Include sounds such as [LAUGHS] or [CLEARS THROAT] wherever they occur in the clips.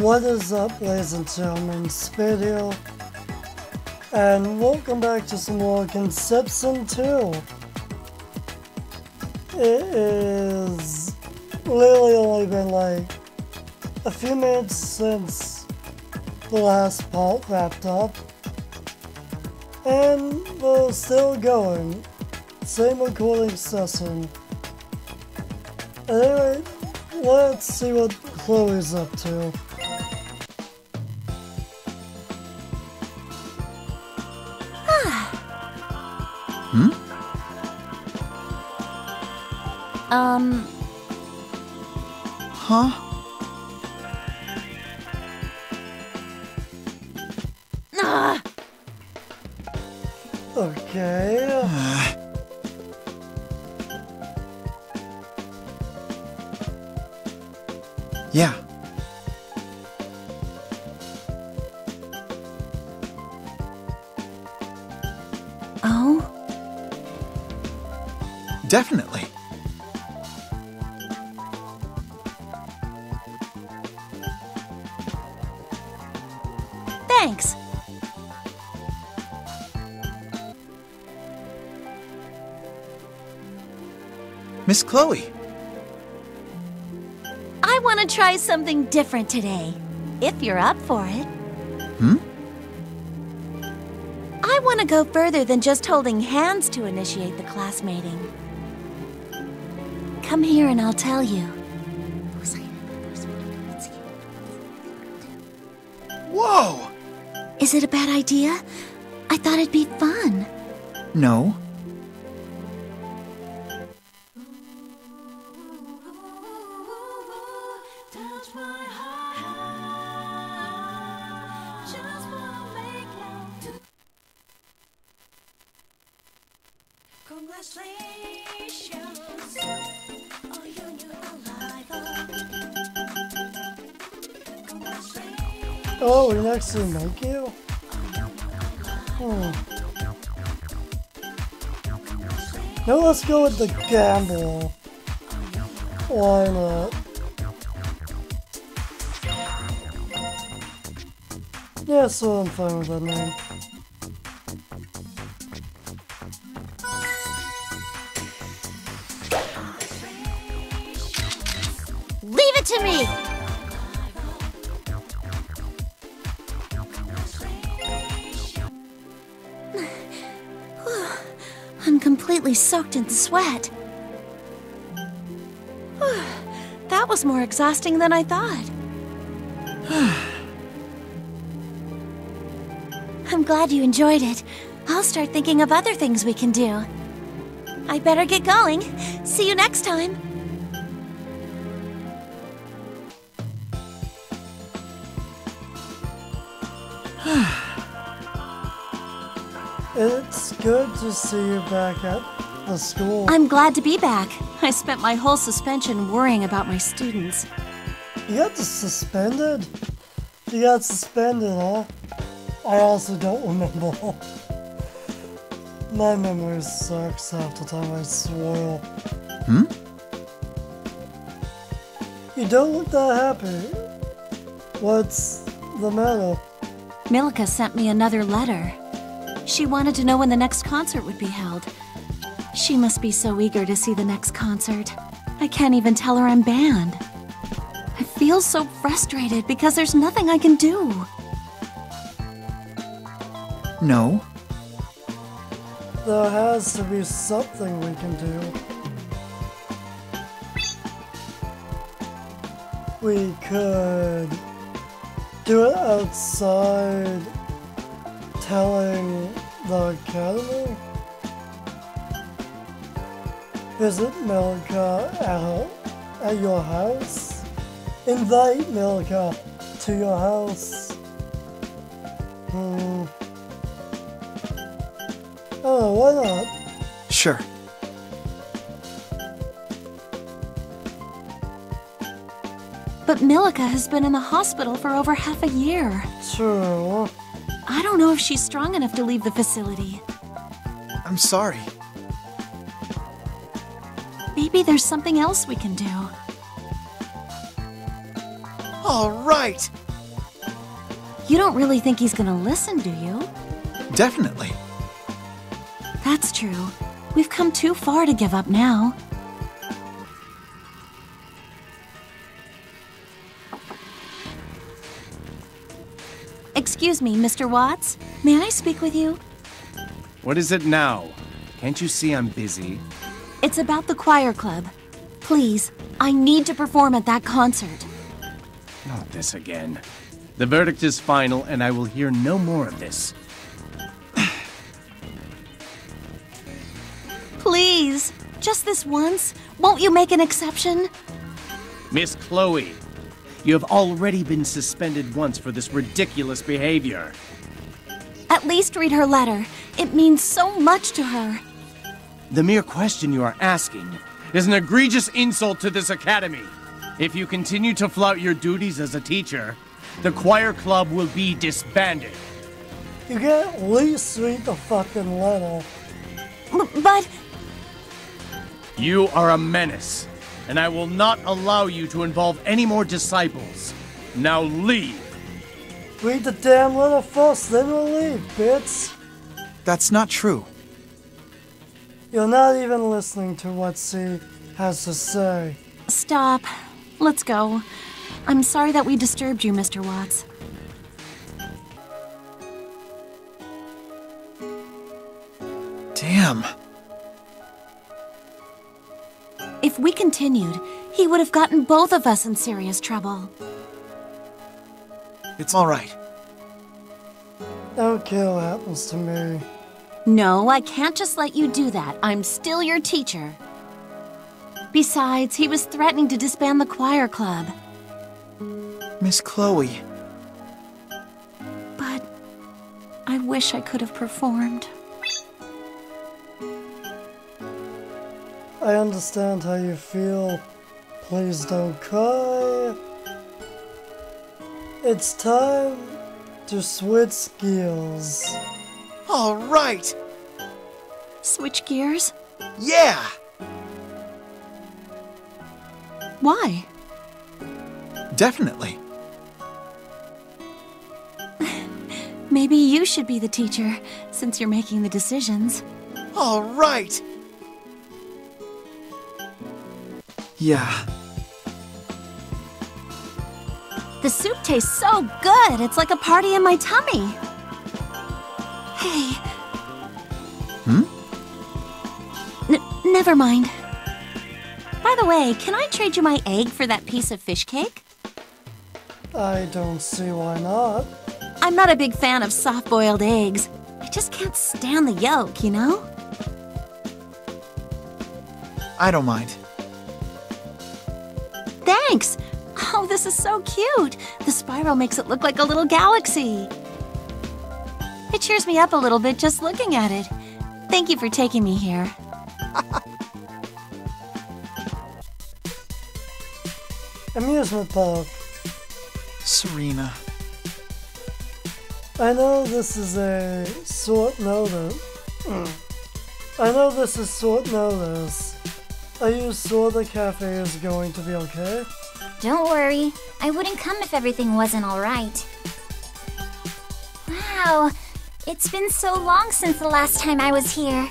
What is up, ladies and gentlemen? Speedio, and welcome back to some more Conception 2. It is literally only been like a few minutes since the last part wrapped up, and we're still going. Same recording session. Anyway, let's see what Chloe's up to. Um, Huh? ah, Okay. Definitely. thanks. Miss Chloe. I want to try something different today, if you're up for it. Hmm? I want to go further than just holding hands to initiate the class mating. Come here and I'll tell you. Whoa! Is it a bad idea? I thought it'd be fun. No. Let's go with the gamble. Why not? Yeah, so I'm fine with that name. Leave it to me! Completely soaked in sweat. that was more exhausting than I thought. [SIGHS] I'm glad you enjoyed it. I'll start thinking of other things we can do. I better get going. See you next time. It's good to see you back at the school. I'm glad to be back. I spent my whole suspension worrying about my students. You got suspended? You got suspended, huh? I also don't remember. My memory sucks half the time, I swear. Hmm? You don't look that happy. What's the matter? Milka sent me another letter. She wanted to know when the next concert would be held. She must be so eager to see the next concert. I can't even tell her I'm banned. I feel so frustrated because there's nothing I can do. No. There has to be something we can do. We could do it outside telling the academy. Visit Milka at, her, at your house. Invite Milka to your house. Hmm. Oh, why not? Sure. But Milka has been in the hospital for over half a year. True. I don't know if she's strong enough to leave the facility. I'm sorry. Maybe there's something else we can do. All right. You don't really think he's gonna listen, do you? Definitely. That's true. We've come too far to give up now. Excuse me, Mr. Watts. May I speak with you? What is it now? Can't you see I'm busy? It's about the choir club. Please, I need to perform at that concert. Not this again. The verdict is final, and I will hear no more of this. [SIGHS] Please, just this once. Won't you make an exception? Miss Chloe, you have already been suspended once for this ridiculous behavior. At least read her letter. It means so much to her. The mere question you are asking is an egregious insult to this academy. If you continue to flout your duties as a teacher, the choir club will be disbanded. You can at least read the fucking letter. But You are a menace, and I will not allow you to involve any more disciples. Now leave. Read the damn letter first, then we'll leave, bitch. That's not true. You're not even listening to what C has to say. stop. Let's go. I'm sorry that we disturbed you, Mr. Watts. Damn. If we continued, he would have gotten both of us in serious trouble. It's all right. Don't care what happens to me. No, I can't just let you do that. I'm still your teacher. Besides, he was threatening to disband the choir club. Miss Chloe. But I wish I could have performed. I understand how you feel. Please don't cry. It's time to switch gears. All right. Switch gears? Yeah. Why? Definitely. [LAUGHS] Maybe you should be the teacher, since you're making the decisions. All right. Yeah. The soup tastes so good, it's like a party in my tummy. Hey. Hmm? N- never mind. By the way, can I trade you my egg for that piece of fish cake? I don't see why not. I'm not a big fan of soft boiled eggs. I just can't stand the yolk, you know? I don't mind. Thanks! Oh, this is so cute! The spiral makes it look like a little galaxy. It cheers me up a little bit just looking at it. Thank you for taking me here. [LAUGHS] Amusement park. Serina. I know this is a short notice. [CLEARS THROAT] I know this is short notice. Are you sure the cafe is going to be okay? Don't worry. I wouldn't come if everything wasn't alright. Wow, it's been so long since the last time I was here.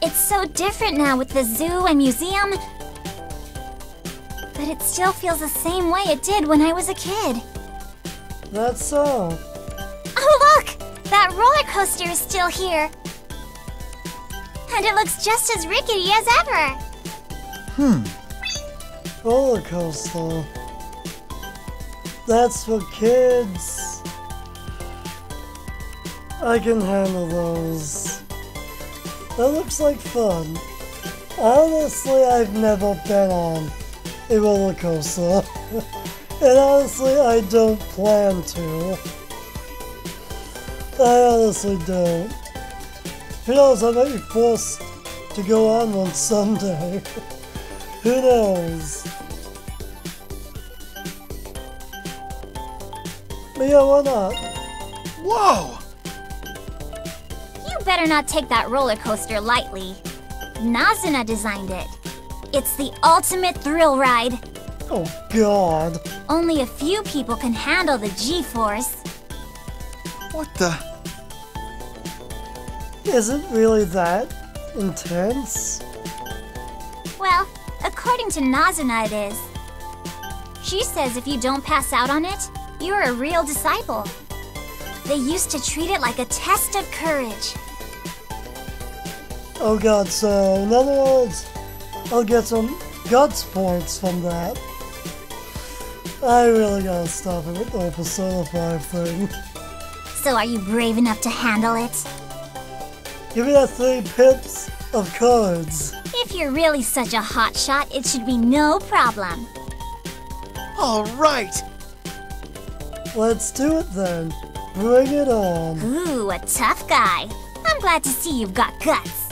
It's so different now with the zoo and museum. But it still feels the same way it did when I was a kid. That's so. Oh, look! That roller coaster is still here. And it looks just as rickety as ever. Hmm. Roller coaster. That's for kids. I can handle those. That looks like fun. Honestly, I've never been on a roller coaster. [LAUGHS] and honestly, I don't plan to. I honestly don't. Who knows, I might be forced to go on one [LAUGHS] someday. Who knows? Yeah, why not? Whoa! You better not take that roller coaster lightly. Nazuna designed it. It's the ultimate thrill ride. Oh god. Only a few people can handle the G-force. What the? Is it really that intense? Well, according to Nazuna it is. She says if you don't pass out on it, you're a real disciple. They used to treat it like a test of courage. Oh god, so in other words, I'll get some guts points from that. I really gotta stop it with the whole Persona 5 thing. So are you brave enough to handle it? Give me that three pips of cards. If you're really such a hotshot, it should be no problem. All right. Let's do it then. Bring it on. Ooh, a tough guy. I'm glad to see you've got guts.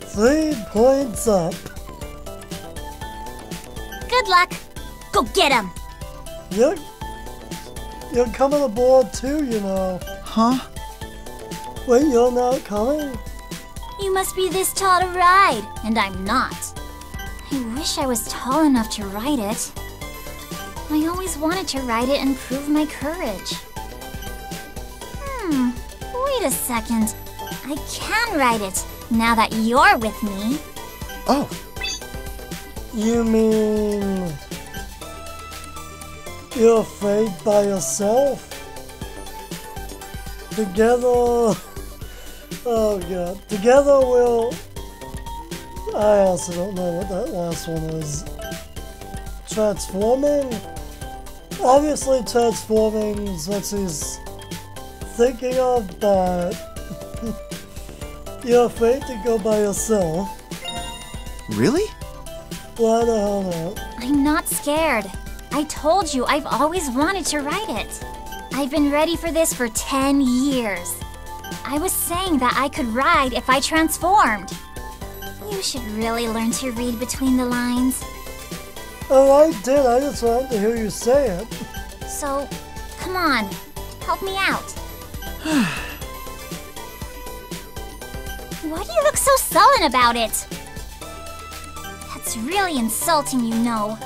Three points up. Good luck. Go get him. You're, you're coming aboard too, you know. Huh? Wait, you're not coming? You must be this tall to ride, and I'm not. I wish I was tall enough to ride it. I always wanted to ride it and prove my courage. Hmm, wait a second. I can ride it now that you're with me. Oh, You mean... You're afraid by yourself? Together... Oh god. Together we'll... I also don't know what that last one is. Transforming? Obviously transforming is what he's thinking of, but... [LAUGHS] You're afraid to go by yourself? really? Why the hell not? I'm not scared. I told you I've always wanted to ride it. I've been ready for this for 10 years. I was saying that I could ride if I transformed. You should really learn to read between the lines. Oh, I did. I just wanted to hear you say it. So, come on, help me out. [SIGHS] Why do you look so sullen about it? That's really insulting, you know.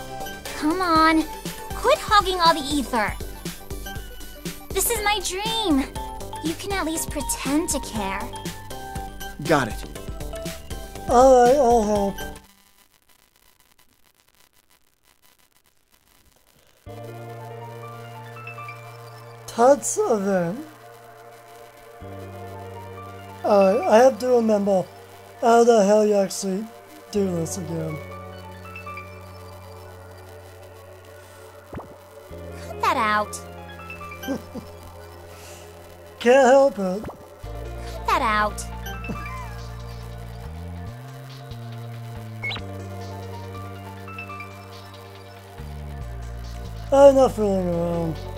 Come on, quit hogging all the ether. This is my dream. You can at least pretend to care. Got it. Alright, I'll help. Tut's event. Alright, I have to remember how the hell you actually do this again. Cut that out. [LAUGHS] Can't help it. Cut that out. [LAUGHS] I'm not fooling around.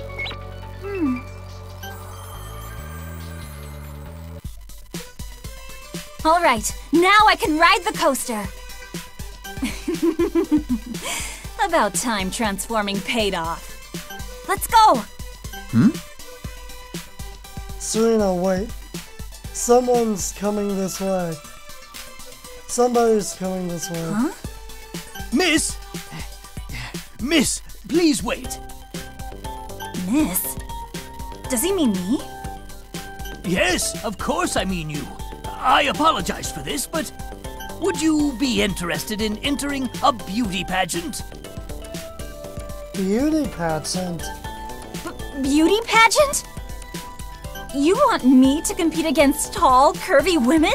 All right, now I can ride the coaster. [LAUGHS] About time transforming paid off. Let's go! Hmm? Serina, wait. Someone's coming this way. Somebody's coming this way. Huh? Miss! Miss, please wait. Miss? Does he mean me? Yes, of course I mean you. I apologize for this, but would you be interested in entering a beauty pageant? Beauty pageant. Beauty pageant? You want me to compete against tall, curvy women?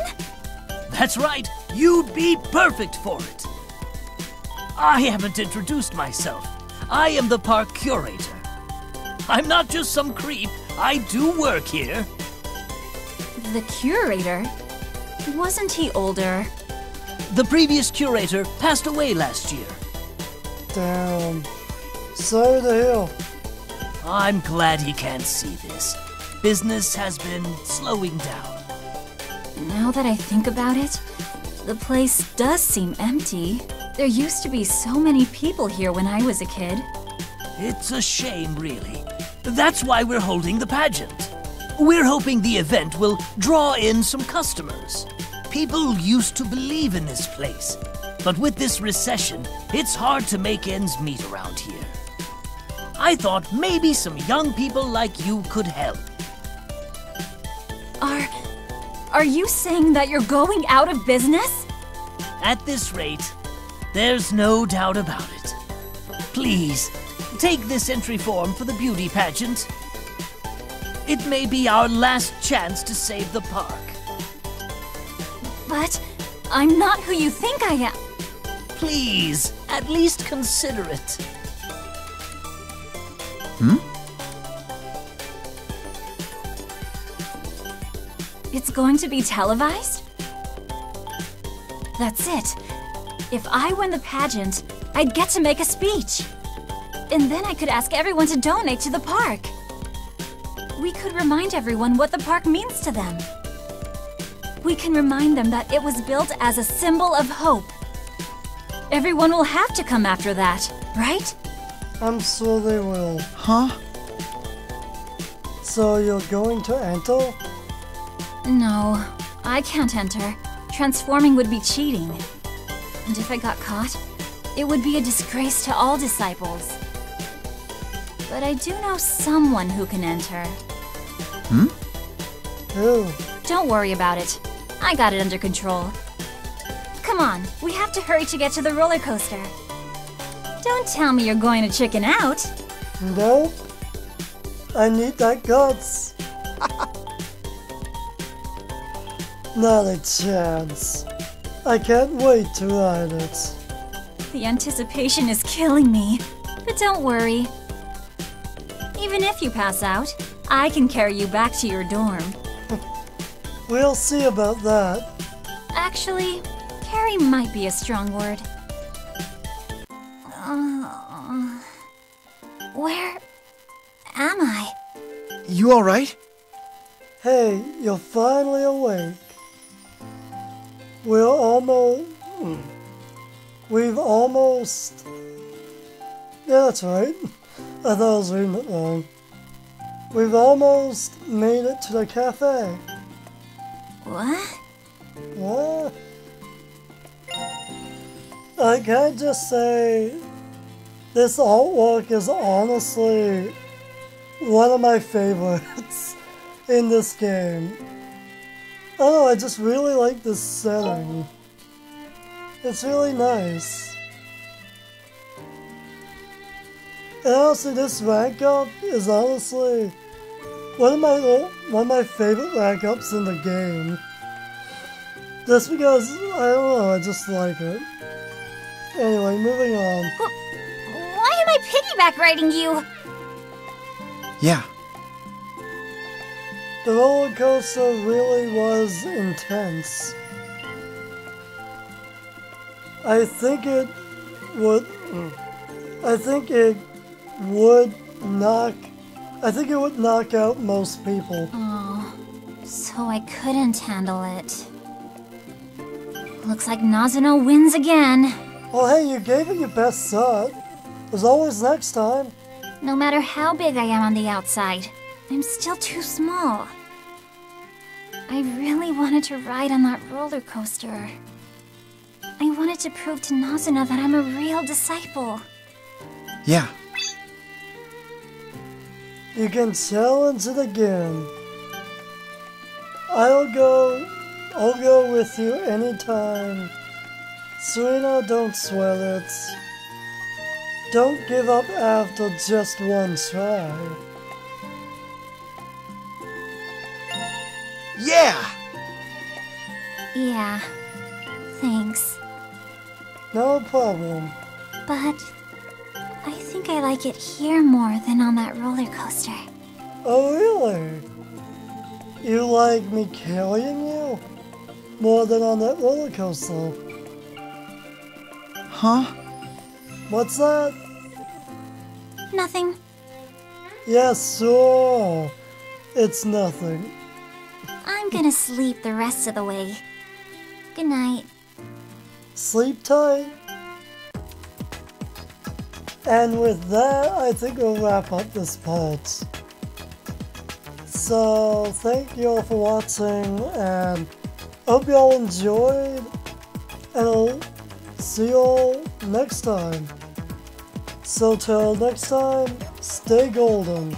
That's right, you'd be perfect for it. I haven't introduced myself. I am the park curator. I'm not just some creep, I do work here. The curator? Wasn't he older? The previous curator passed away last year. Damn. Sorry to hear. I'm glad he can't see this. Business has been slowing down. Now that I think about it, the place does seem empty. There used to be so many people here when I was a kid. It's a shame, really. That's why we're holding the pageant. We're hoping the event will draw in some customers. People used to believe in this place. but with this recession, it's hard to make ends meet around here. I thought maybe some young people like you could help. Are. Are you saying that you're going out of business? At this rate, there's no doubt about it. Please, take this entry form for the beauty pageant. It may be our last chance to save the park. But I'm not who you think I am. Please, at least consider it. Hmm? It's going to be televised? That's it. If I win the pageant, I'd get to make a speech. And then I could ask everyone to donate to the park. We could remind everyone what the park means to them. We can remind them that it was built as a symbol of hope. Everyone will have to come after that, right? I'm sure they will. Huh? So you're going to enter? No, I can't enter. Transforming would be cheating. And if I got caught, it would be a disgrace to all disciples. But I do know someone who can enter. Hmm? Who? Don't worry about it. I got it under control. Come on, we have to hurry to get to the roller coaster. Don't tell me you're going to chicken out. Nope. I need that guts. [LAUGHS] Not a chance. I can't wait to ride it. The anticipation is killing me. But don't worry. Even if you pass out, I can carry you back to your dorm. [LAUGHS] We'll see about that. Actually, carry might be a strong word. Uh, where am I? You alright? Hey, you're finally awake. We're almost. We've almost. Yeah, that's right. I thought I was reading it wrong. We've almost made it to the cafe. What? What? I can't just say this artwork is honestly one of my favorites [LAUGHS] in this game. Oh, I just really like this setting. It's really nice. Oh, and honestly, this rank up is honestly one of my one of my favorite rank ups in the game. Just because I don't know, I just like it. Anyway, moving on. Why am I piggyback riding you? Yeah. The roller coaster really was intense. I think it would. I think it would knock. I think it would knock out most people. Oh, so I couldn't handle it. Looks like Nazuna wins again. Well, hey, you gave it your best shot. There's always next time. No matter how big I am on the outside, I'm still too small. I really wanted to ride on that roller coaster. I wanted to prove to Nazuna that I'm a real disciple. Yeah. You can challenge it again. I'll go. I'll go with you anytime. Serina, don't sweat it. Don't give up after just one try. Yeah! Yeah, thanks. No problem. But I think I like it here more than on that roller coaster. Oh, really? You like me carrying you? More than on that roller coaster. Huh? What's that? Nothing. Yes, sure. It's nothing. I'm gonna sleep the rest of the way. Good night. Sleep tight. And with that, I think we'll wrap up this part. So, thank you all for watching, and hope you all enjoyed. And I'll see y'all next time. So till next time, stay golden.